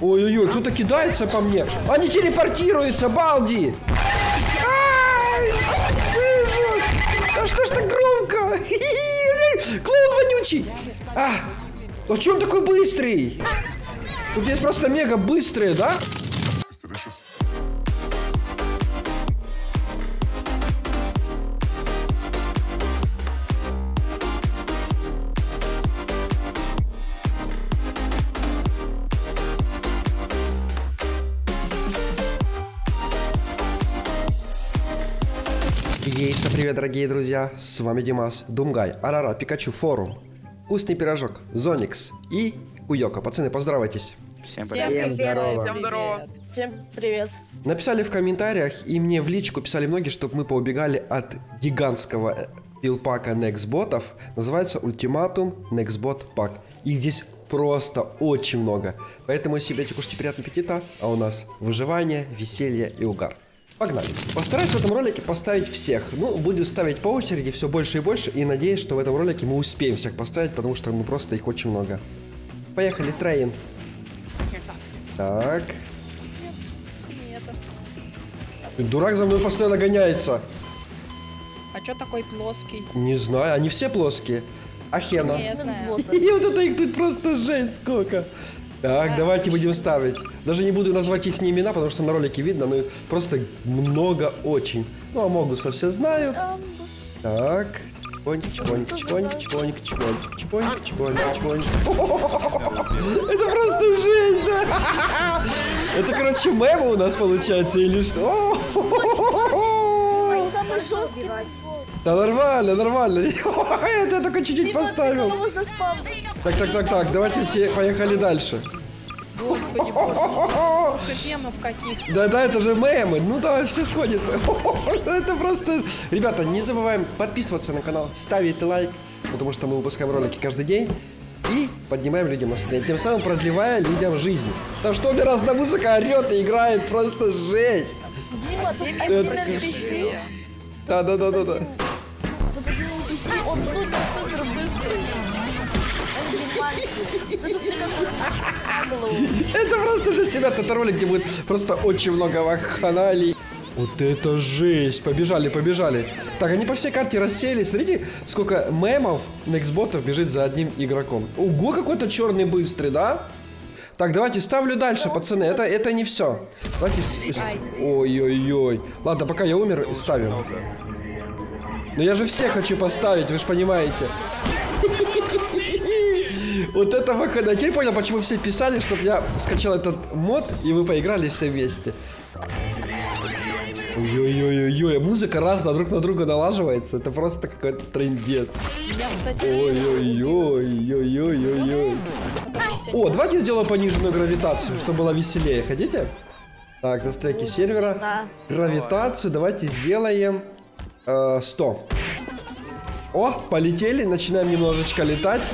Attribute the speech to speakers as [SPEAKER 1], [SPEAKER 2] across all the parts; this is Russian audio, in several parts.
[SPEAKER 1] Ой-ой-ой, кто-то кидается по мне. Они телепортируются, балди! Ай! Ужас! А что ж так громко? Клоун вонючий! А, а че он такой быстрый? Тут есть просто мега быстрые, да? Ей, всем привет, дорогие друзья! С вами Димас, Думгай, Арара, Пикачу, Форум, Вкусный пирожок, Зоникс и Уйока. Пацаны, поздоровайтесь.
[SPEAKER 2] Всем
[SPEAKER 3] Всем
[SPEAKER 2] привет.
[SPEAKER 3] привет.
[SPEAKER 4] здорово.
[SPEAKER 3] Всем здорово.
[SPEAKER 4] Всем привет.
[SPEAKER 1] Написали в комментариях, и мне в личку писали многие, чтобы мы поубегали от гигантского э, пилпака Nextботов. Называется Ультиматум Nextbot Pack. Их здесь просто очень много. Поэтому себе кушайте приятного аппетита, а у нас выживание, веселье и угар. Погнали. Постараюсь в этом ролике поставить всех. Ну, буду ставить по очереди все больше и больше. И надеюсь, что в этом ролике мы успеем всех поставить, потому что ну просто их очень много. Поехали, трейн. Так. Дурак за мной постоянно гоняется.
[SPEAKER 3] А чё такой плоский?
[SPEAKER 1] Не знаю, они все плоские. Ахена.
[SPEAKER 3] Не, я знаю.
[SPEAKER 4] Взвода.
[SPEAKER 1] И вот это их тут просто жесть сколько. Так, давайте будем ставить. Даже не буду назвать их имена, потому что на ролике видно, но просто много очень. Ну, а Могуса все знают. Так. Чпоньк, чпоньк, чпоньк, чпоньк, чпоньк, чпоньк, чпоньк, чпоньк. Это просто жесть! Это, короче, мемы у нас получается или что?
[SPEAKER 4] Самый жесткий.
[SPEAKER 1] Да нормально, нормально. Это я только чуть-чуть поставил. Так, так, так, так, давайте все поехали дальше.
[SPEAKER 3] Господи боже, мемов каких.
[SPEAKER 1] Да-да, это же мемы. Ну да, все сходится. Это просто... Ребята, не забываем подписываться на канал, ставить лайк, потому что мы выпускаем ролики каждый день. И поднимаем людям настроение, тем самым продлевая людям жизнь. Потому что обе разная музыка орет и играет просто жесть.
[SPEAKER 4] Дима, тут один
[SPEAKER 1] Это-
[SPEAKER 4] NPC.
[SPEAKER 1] Да-да-да-да-да.
[SPEAKER 4] Тут один NPC, он супер-супер быстрый. Он. Ты как
[SPEAKER 1] Это просто жесть, ребята, это ролик, где будет просто очень много вакханалий. Вот это жесть! Побежали, побежали. Так, они по всей карте рассеялись. Смотрите, сколько мемов Nextботов бежит за одним игроком. Ого, какой-то черный быстрый, да? Так, давайте ставлю дальше, пацаны. Это, это не все. Давайте... Ой-ой-ой. Ладно, пока я умер, ставим. Но я же все хочу поставить, вы же понимаете. Вот это выхода. Теперь понял, почему все писали, чтобы я скачал этот мод, и вы поиграли все вместе. Ой-ой-ой-ой, музыка разная друг на друга налаживается. Это просто какой-то трендец. Ой-ой-ой-ой-ой-ой. О, давайте сделаем пониженную гравитацию, чтобы было веселее. Хотите? Так, настройки сервера. Гравитацию давайте сделаем э, 100. О, полетели, начинаем немножечко летать.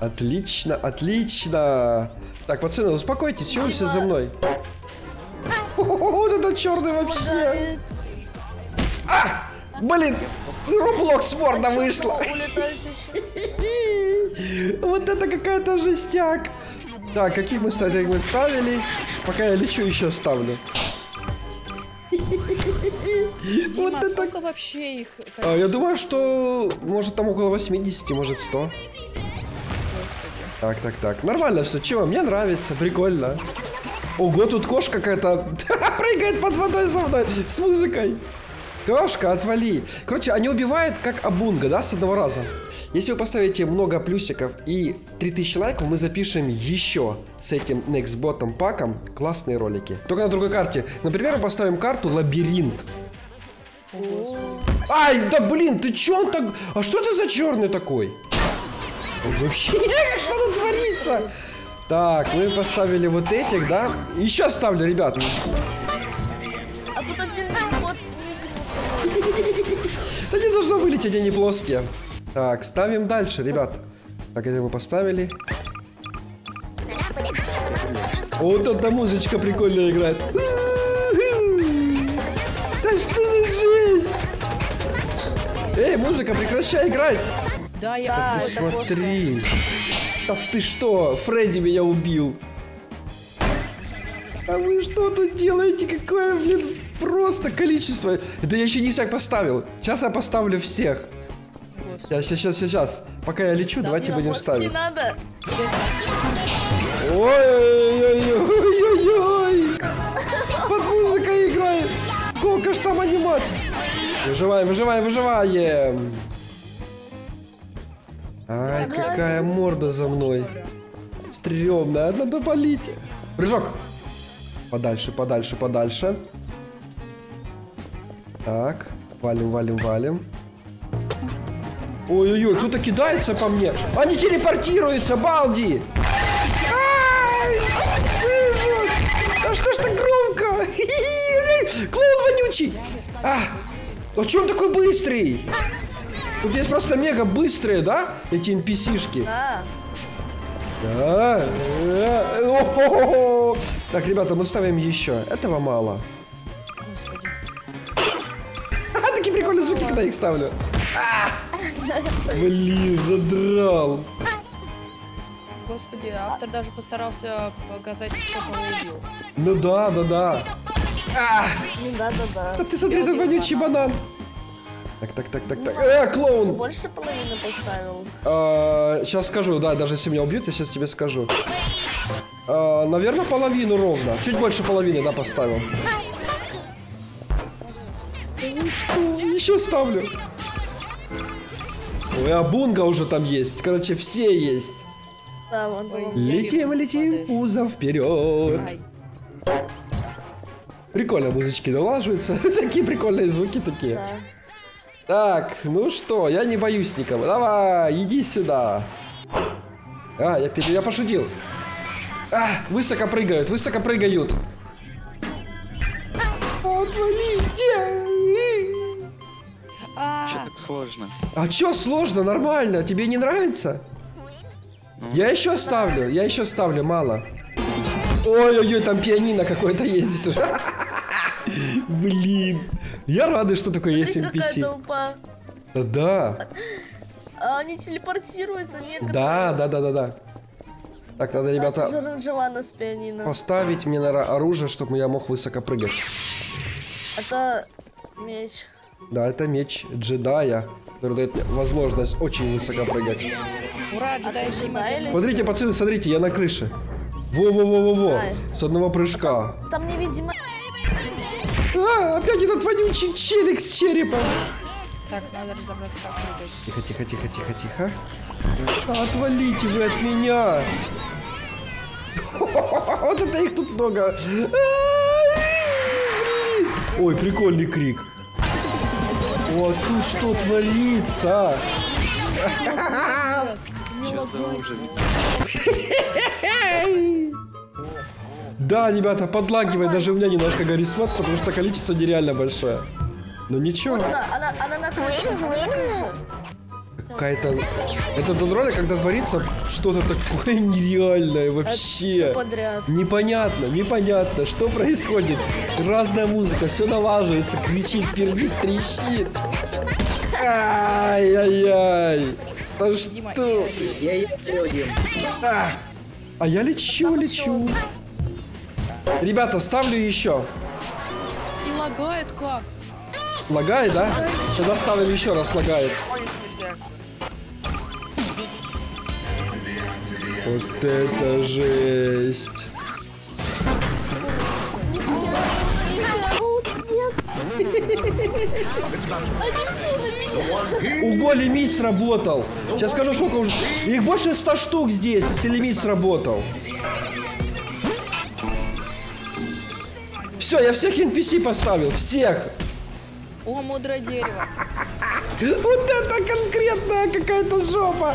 [SPEAKER 1] Отлично, отлично. Так, пацаны, успокойтесь, чего все за мной? Вот это черный вообще.
[SPEAKER 4] Помогает.
[SPEAKER 1] Блин, Роблокс морда вышла.
[SPEAKER 4] Улетающий.
[SPEAKER 1] Вот это какая-то жестяк. Так, каких? Мы ставили. Пока я лечу, еще ставлю.
[SPEAKER 3] Дима,
[SPEAKER 1] Вот это...
[SPEAKER 3] сколько вообще их?
[SPEAKER 1] А, я думаю, что может там около 80, может 100.
[SPEAKER 3] Господи.
[SPEAKER 1] Так, так, так. Нормально все. Чего? Мне нравится. Прикольно. Ого, тут кошка какая-то прыгает под водой за мной с музыкой. Кошка, отвали. Короче, они убивают как Абунга, да, с одного раза. Если вы поставите много плюсиков и 3000 лайков, мы запишем еще с этим Nextботом паком классные ролики. Только на другой карте. Например, мы поставим карту Лабиринт. Ай, да блин, ты чё он так... А что это за черный такой? Он Вообще, что тут творится? Так, мы поставили вот этих, да? Еще ставлю, ребят.
[SPEAKER 4] А тут один невидимый
[SPEAKER 1] Да не должно вылететь, они плоские. Так, ставим дальше, ребят. Так, это мы поставили. Вот эта музычка прикольная играет. Эй, музыка, прекращай играть.
[SPEAKER 3] Да, я...
[SPEAKER 4] Да,
[SPEAKER 1] смотри. Да ты что, Фредди меня убил. А вы что тут делаете? Какое, блин, просто количество. Это я еще не всех поставил. Сейчас я поставлю всех. Сейчас, сейчас, сейчас, сейчас. Пока я лечу, давайте
[SPEAKER 4] Дима,
[SPEAKER 1] будем
[SPEAKER 4] больше не
[SPEAKER 1] ставить.
[SPEAKER 4] надо.
[SPEAKER 1] Ой-ой-ой-ой-ой. Под музыка играет. Сколько ж там анимаций. Выживаем, выживаем, выживаем. Ай, какая морда за мной. Стремная, надо болеть. Прыжок. Подальше, подальше, подальше. Так, валим, валим, валим. Ой-ой-ой, кто-то кидается по мне. Они телепортируются, балди! Ай! А что ж так громко? Клоун вонючий! А, а че он такой быстрый? Тут есть просто мега быстрые, да? Эти NPC-шки.
[SPEAKER 4] А,
[SPEAKER 1] Да. э, о-хо-хо-хо. Так, ребята, мы ставим еще. Этого мало.
[SPEAKER 3] Господи.
[SPEAKER 1] А, такие прикольные звуки, когда я их ставлю. А! Блин, задрал.
[SPEAKER 3] Господи, автор даже постарался показать, кто кого убил.
[SPEAKER 1] Ну да, да, да. А,
[SPEAKER 4] да-да-да.
[SPEAKER 1] да ты смотри, этот
[SPEAKER 3] Белый
[SPEAKER 1] вонючий банан. Так, так, так, так, так. Э,
[SPEAKER 4] Ты
[SPEAKER 1] клоун.
[SPEAKER 4] больше половины поставил.
[SPEAKER 1] сейчас скажу, да, даже если меня убьют, я сейчас тебе скажу. наверное, половину ровно. Чуть больше половины, да, поставил. Что, еще ставлю. Ой, а Бунга уже там есть. Короче, все есть.
[SPEAKER 4] Да, вон там.
[SPEAKER 1] Летим, летим,
[SPEAKER 3] Падаешь.
[SPEAKER 1] пузом вперед.
[SPEAKER 3] Ай.
[SPEAKER 1] Прикольно музычки налаживаются. Всякие прикольные звуки такие.
[SPEAKER 4] Да.
[SPEAKER 1] Так, ну что, я не боюсь никого. Давай, иди сюда. А, я, пере- я пошутил. А, высоко прыгают, высоко прыгают. Отвалите!
[SPEAKER 3] А,
[SPEAKER 2] Че так сложно?
[SPEAKER 1] А чё сложно? Нормально. Тебе не нравится? Я еще ставлю, я еще ставлю, мало. Ой-ой-ой, там пианино какое-то ездит уже. Блин. Я рада, что такое есть NPC. Да,
[SPEAKER 4] А они телепортируются некоторые.
[SPEAKER 1] да, да, да, да, да. Так, надо, ребята, поставить мне на оружие, чтобы я мог высоко прыгать.
[SPEAKER 4] Это меч.
[SPEAKER 1] Да, это меч джедая, который дает мне возможность очень высоко прыгать.
[SPEAKER 3] ура,
[SPEAKER 4] А
[SPEAKER 3] джедай
[SPEAKER 4] или
[SPEAKER 1] Смотрите, пацаны, смотрите, я на крыше. Во-во-во-во-во. С одного прыжка.
[SPEAKER 4] Там невидимо.
[SPEAKER 1] А, опять этот вонючий челик с черепом.
[SPEAKER 3] Так, надо разобраться, как прыгать.
[SPEAKER 1] Тихо, тихо, тихо, тихо, тихо. Отвалите вы от меня. Вот это их тут много. Ой, прикольный крик. О, тут что творится?
[SPEAKER 2] За ужин?
[SPEAKER 1] Да, ребята, подлагивает, даже у меня немножко горит смог, потому что количество нереально большое. Но ничего.
[SPEAKER 4] Вот она, она, она на крыше, она на крыше.
[SPEAKER 1] Какая-то... Это тот ролик, когда творится что-то такое нереальное вообще.
[SPEAKER 4] Все подряд.
[SPEAKER 1] Непонятно, непонятно, что происходит. Разная музыка, все налаживается, кричит, пердит, трещит. Ай-яй-яй. Да
[SPEAKER 3] Дима,
[SPEAKER 1] что?
[SPEAKER 5] Я ездил, Дим.
[SPEAKER 1] А, а я лечу, лечу. Ребята, ставлю еще.
[SPEAKER 3] И лагает как?
[SPEAKER 1] Лагает, да? Тогда ставим еще раз лагает. Вот это жесть. Ого, лимит сработал. Сейчас скажу, сколько уже. Их больше 100 штук здесь, если лимит сработал. Все, я всех NPC поставил, всех.
[SPEAKER 3] О, мудрое дерево.
[SPEAKER 1] Вот это конкретная какая-то жопа.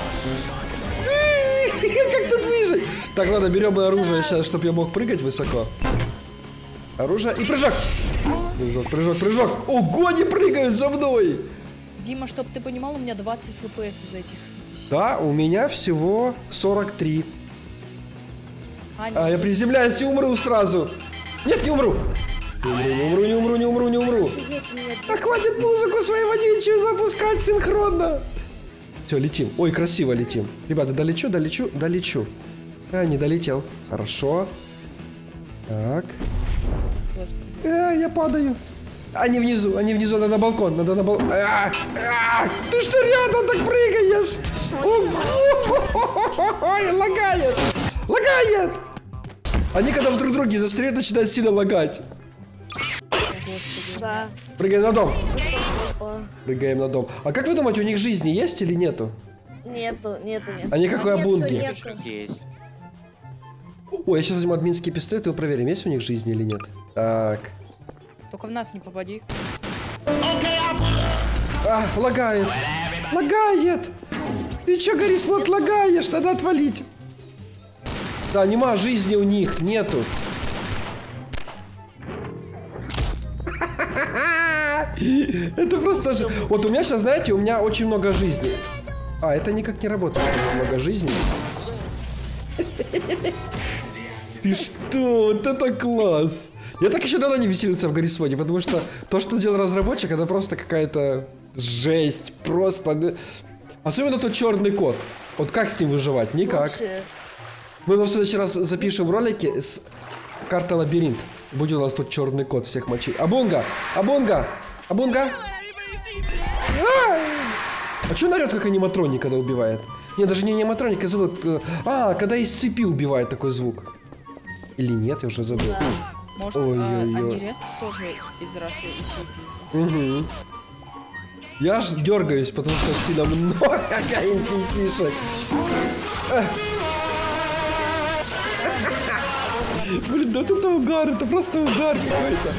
[SPEAKER 1] Как тут выжить? Так, ладно, берем оружие сейчас, чтобы я мог прыгать высоко. Оружие и прыжок. Прыжок, прыжок, прыжок. Ого, не прыгают за мной.
[SPEAKER 3] Дима, чтоб ты понимал, у меня 20 FPS из этих.
[SPEAKER 1] Да, у меня всего 43.
[SPEAKER 3] Аня,
[SPEAKER 1] А, я приземляюсь и умру сразу. Нет, не умру. Не умру, не умру, не умру, не умру, не умру. Так хватит музыку свою водичью запускать синхронно. Все, летим. Ой, красиво летим. Ребята, долечу, долечу, долечу. А, не долетел. Хорошо. Так. Э, я падаю. Они внизу, они внизу, надо на балкон, надо на балкон. А, а, ты что рядом так прыгаешь? Ой, лагает, лагает. Они когда в друг друге застряют, начинают сильно лагать.
[SPEAKER 3] Господи.
[SPEAKER 4] Да.
[SPEAKER 1] Прыгаем на дом,
[SPEAKER 4] Опа.
[SPEAKER 1] прыгаем на дом. А как вы думаете, у них жизни есть или нету?
[SPEAKER 4] Нету, нету, нету.
[SPEAKER 1] Они как у
[SPEAKER 4] Нету,
[SPEAKER 1] Абунги.
[SPEAKER 4] нету.
[SPEAKER 1] Ой, я сейчас возьму админский пистолет и проверим, есть у них жизни или нет. Так.
[SPEAKER 3] Только в нас не попади.
[SPEAKER 1] А, лагает. Лагает. Ты чё, Гаррис, вот лагаешь? Надо отвалить. Да, нема жизни у них, нету. Это просто же... Вот у меня сейчас, знаете, у меня очень много жизни. А, это никак не работает, много жизни. Ты что? Вот это класс! Я так еще давно не веселился в Гаррисоне, потому что то, что делал разработчик, это просто какая-то жесть. Просто... Особенно тот черный кот. Вот как с ним выживать? Никак.
[SPEAKER 4] Вообще.
[SPEAKER 1] Мы в следующий раз запишем ролики с карты лабиринт. Будет у нас тут черный кот всех мочей. Абунга! Абунга! Ай! А что он орет, как аниматроник, когда убивает? Не, даже не аниматроник, я забыл. э, А, когда из цепи убивает такой звук. Или нет, я уже забыл.
[SPEAKER 3] Может, а,
[SPEAKER 1] Ой-ой-ой.
[SPEAKER 3] они редко тоже из расы и сильные.
[SPEAKER 1] Угу. Я аж дергаюсь, потому что сильно много NPC-шек. Блин, да вот это угар, это просто угар какой-то.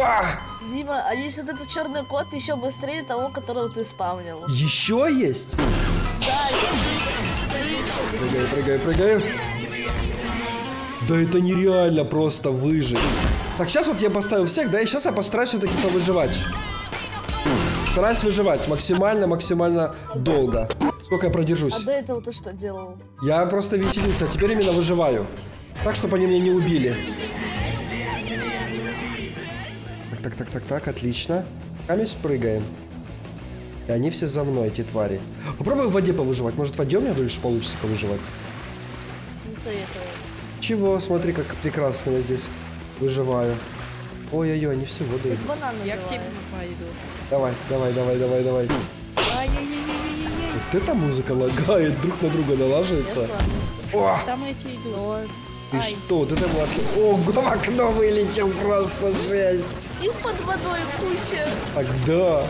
[SPEAKER 1] А!
[SPEAKER 4] Дима, а если вот этот черный кот еще быстрее того, которого ты спавнил?
[SPEAKER 1] Еще есть?
[SPEAKER 4] Да,
[SPEAKER 1] Прыгаю, прыгаю, прыгаю. Да это нереально просто выжить. Так, сейчас вот я поставил всех, да, и сейчас я постараюсь все-таки повыживать. Стараюсь выживать максимально, максимально долго. Сколько я продержусь?
[SPEAKER 4] а до этого ты что делал?
[SPEAKER 1] Я просто веселился, а теперь именно выживаю. Так, чтобы они меня не убили. Так, так, так, так, так, отлично. Камень прыгаем. И они все за мной, эти твари. Попробуй в воде повыживать. Может, в воде у меня дольше получится повыживать?
[SPEAKER 4] Не советую.
[SPEAKER 1] Чего? Смотри, как прекрасно я здесь выживаю. Ой-ой-ой, они все в воду
[SPEAKER 4] Как
[SPEAKER 1] идут.
[SPEAKER 4] банан
[SPEAKER 3] Я к тебе.
[SPEAKER 1] Давай, давай, давай, давай, давай.
[SPEAKER 3] Ай-яй-яй-яй-яй-яй.
[SPEAKER 1] Вот эта музыка лагает, друг на друга налаживается. О,
[SPEAKER 3] Там эти идут.
[SPEAKER 1] Ты
[SPEAKER 3] Ай.
[SPEAKER 1] что, вот это было... О, в окно вылетел просто жесть.
[SPEAKER 4] Их под водой куча.
[SPEAKER 1] Так, да.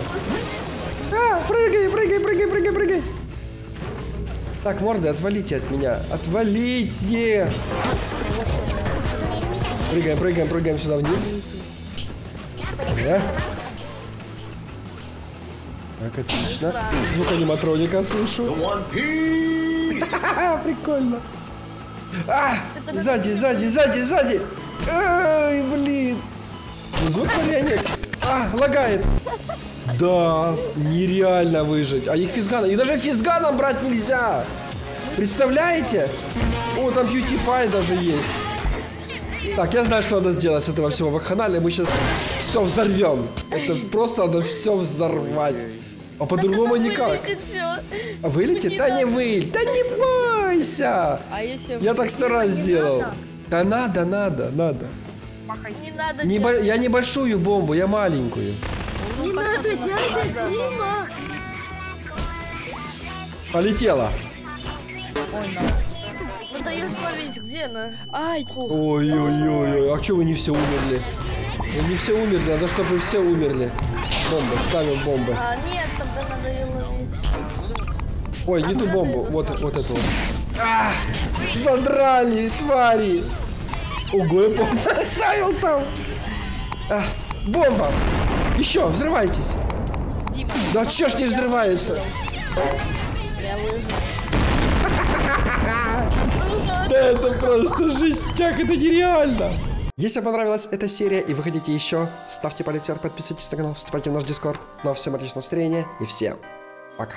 [SPEAKER 1] А, прыгай, прыгай, прыгай, прыгай, прыгай. Так, морды, отвалите от меня. Отвалите. Прыгаем, прыгаем, прыгаем сюда вниз. Да. Так, отлично. Звук аниматроника слышу. Прикольно. А, сзади, сзади, сзади, сзади. Ай, блин. Ну, Звук смотри, А, лагает. Да, нереально выжить. А их физганом, их даже физганом брать нельзя. Представляете? О, там PewDiePie даже есть. Так, я знаю, что надо сделать с этого всего вакханалия. Мы сейчас все взорвем. Это просто надо все взорвать. А по-другому никак.
[SPEAKER 4] все.
[SPEAKER 1] А вылетит? Да не выль. Да не бойся.
[SPEAKER 3] А если...
[SPEAKER 1] Я так сто раз сделал. Да надо, надо, надо.
[SPEAKER 4] Не надо
[SPEAKER 1] Не
[SPEAKER 4] делать.
[SPEAKER 1] бо- Я небольшую бомбу, я маленькую.
[SPEAKER 3] Ну, на
[SPEAKER 4] Надо, мама.
[SPEAKER 1] Полетела.
[SPEAKER 3] Ой, на.
[SPEAKER 4] Надо ее словить. Где она?
[SPEAKER 3] Ай!
[SPEAKER 1] Ой-ой-ой, а что вы не все умерли? Вы не все умерли, надо, чтобы вы все умерли. Бомба, ставим бомбы.
[SPEAKER 4] А, нет, тогда надо ее ловить.
[SPEAKER 1] Ой, не
[SPEAKER 4] А
[SPEAKER 1] ту бомбу, вот, вот эту вот. А, задрали, твари. Ого, я бомбу оставил там. А, бомба. Еще, взрывайтесь.
[SPEAKER 3] Дима,
[SPEAKER 1] Да чё ж не взрывается?
[SPEAKER 4] Я.
[SPEAKER 1] Да это просто жестяк, это нереально. Если вам понравилась эта серия и вы хотите еще, ставьте палец вверх, подписывайтесь на канал, вступайте в наш дискорд. Ну а всем отличного настроения и всем пока.